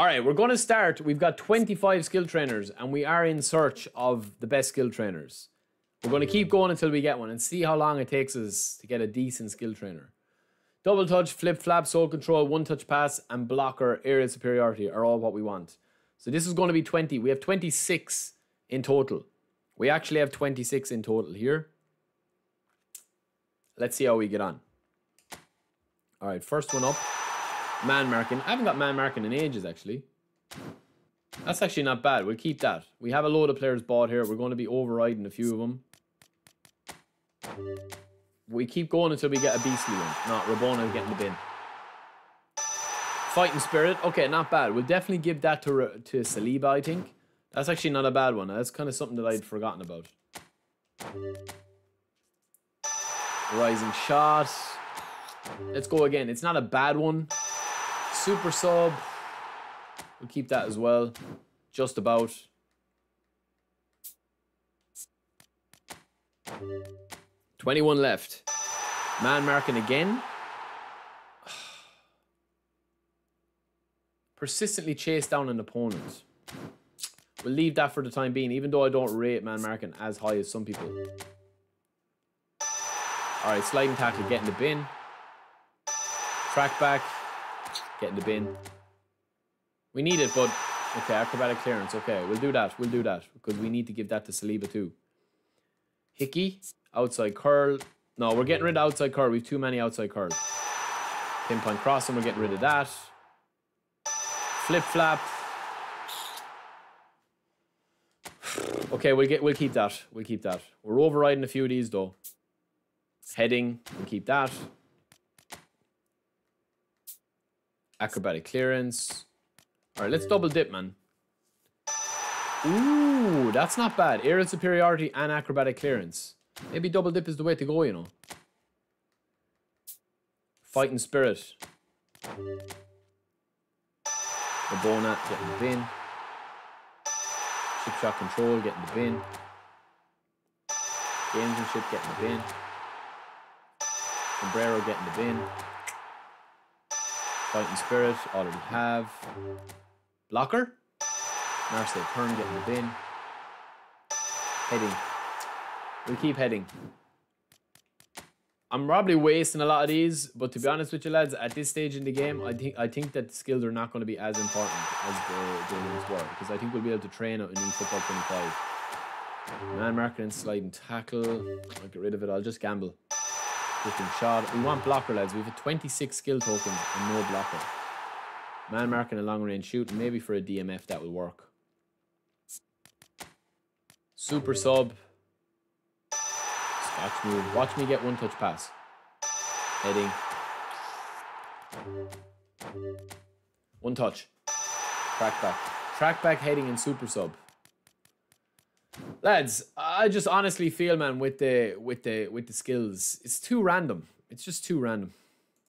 All right, we're going to start. We've got 25 skill trainers, and we are in search of the best skill trainers. We're going to keep going until we get one and see how long it takes us to get a decent skill trainer. Double touch, flip flap, sole control, one touch pass, and blocker, aerial superiority are all what we want. So this is going to be 20. We have 26 in total. We actually have 26 in total here. Let's see how we get on. All right, first one up. Man marking. I haven't got man marking in ages, actually. That's actually not bad. We'll keep that. We have a load of players bought here. We're going to be overriding a few of them. We keep going until we get a beastly one. Not Rabona getting the bin. Fighting Spirit. Okay, not bad. We'll definitely give that to, to Saliba, I think. That's actually not a bad one. That's kind of something that I'd forgotten about. Rising Shot. Let's go again. It's not a bad one. Super Sub. We'll keep that as well. Just about. Twenty-one left. Man marking again. Persistently chase down an opponent. We'll leave that for the time being, even though I don't rate man marking as high as some people. Alright, sliding tackle, get in the bin. Track back, getting the bin. We need it, but okay, acrobatic clearance. Okay, we'll do that. We'll do that because we need to give that to Saliba too. Hickey, outside curl. No, we're getting rid of outside curl. We've too many outside curls. Pinpoint crossing, we're getting rid of that. Flip flap. Okay, we'll get we'll keep that. We'll keep that. We're overriding a few of these though. Heading, we'll keep that. Acrobatic clearance. Alright, let's double dip, man. Ooh, that's not bad. Aerial superiority and acrobatic clearance. Maybe double dip is the way to go, you know. Fighting spirit. Rabona getting the bin. Chip shot control getting the bin. Gamesmanship getting the bin. Sombrero getting the bin. Fighting Spirit, already have. Blocker. Marseille Turn getting the bin. Heading. We'll keep heading. I'm probably wasting a lot of these, but to be honest with you lads, at this stage in the game, I think I think that skills are not going to be as important as the, the ones were. Because I think we'll be able to train out in eFootball 25. Man marking and sliding tackle. I'll get rid of it. I'll just gamble. We want blocker, lads. We have a 26 skill tokens and no blocker. Man marking a long range shoot. Maybe for a DMF that will work. Super sub. Scotch move. Watch me get one touch pass. Heading. One touch. Track back. Track back heading and super sub. Lads, I just honestly feel, man, with the with the with the skills, it's too random. It's just too random.